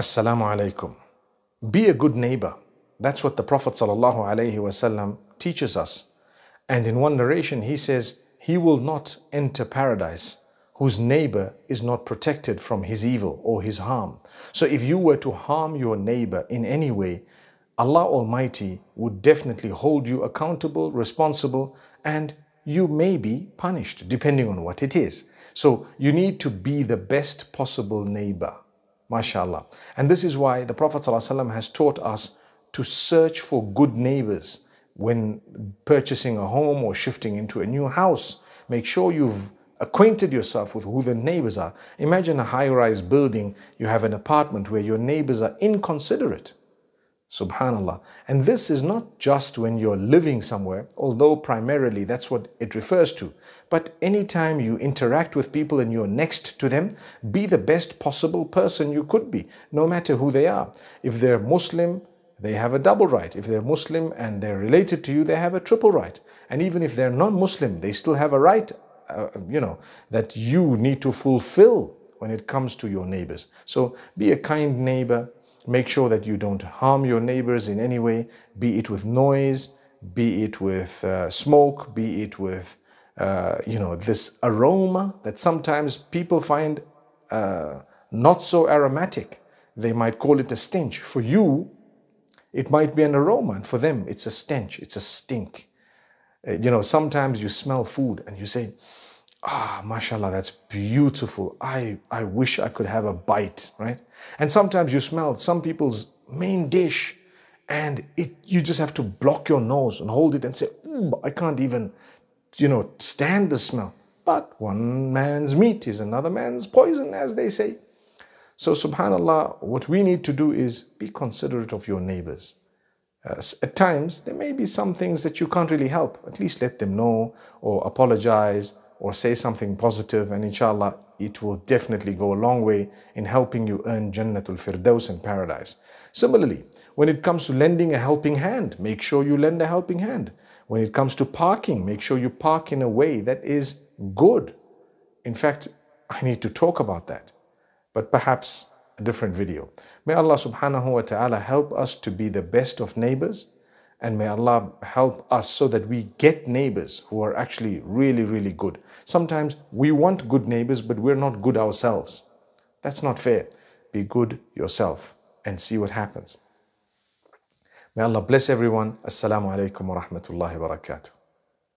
Assalamu alaikum. Be a good neighbor. That's what the Prophet ﷺ teaches us. And in one narration, he says, He will not enter paradise whose neighbor is not protected from his evil or his harm. So if you were to harm your neighbor in any way, Allah Almighty would definitely hold you accountable, responsible, and you may be punished depending on what it is. So you need to be the best possible neighbor. MashaAllah. And this is why the Prophet ﷺ has taught us to search for good neighbors when purchasing a home or shifting into a new house. Make sure you've acquainted yourself with who the neighbors are. Imagine a high rise building, you have an apartment where your neighbors are inconsiderate. Subhanallah. And this is not just when you're living somewhere, although primarily that's what it refers to. But anytime you interact with people and you're next to them, be the best possible person you could be, no matter who they are. If they're Muslim, they have a double right. If they're Muslim and they're related to you, they have a triple right. And even if they're non-Muslim, they still have a right, uh, you know, that you need to fulfill when it comes to your neighbors. So be a kind neighbor, Make sure that you don't harm your neighbors in any way, be it with noise, be it with uh, smoke, be it with, uh, you know, this aroma that sometimes people find uh, not so aromatic. They might call it a stench. For you, it might be an aroma, and for them, it's a stench, it's a stink. Uh, you know, sometimes you smell food and you say, ah, mashallah, that's beautiful. I, I wish I could have a bite, right? And sometimes you smell some people's main dish and it, you just have to block your nose and hold it and say, I can't even, you know, stand the smell. But one man's meat is another man's poison, as they say. So, subhanAllah, what we need to do is be considerate of your neighbors. Uh, at times, there may be some things that you can't really help. At least let them know or apologize or say something positive and inshallah it will definitely go a long way in helping you earn Jannatul Firdaus and paradise. Similarly, when it comes to lending a helping hand, make sure you lend a helping hand. When it comes to parking, make sure you park in a way that is good. In fact, I need to talk about that, but perhaps a different video. May Allah subhanahu wa ta'ala help us to be the best of neighbors and may Allah help us so that we get neighbors who are actually really, really good. Sometimes we want good neighbors, but we're not good ourselves. That's not fair. Be good yourself and see what happens. May Allah bless everyone. Assalamu alaikum wa rahmatullahi wa barakatuh.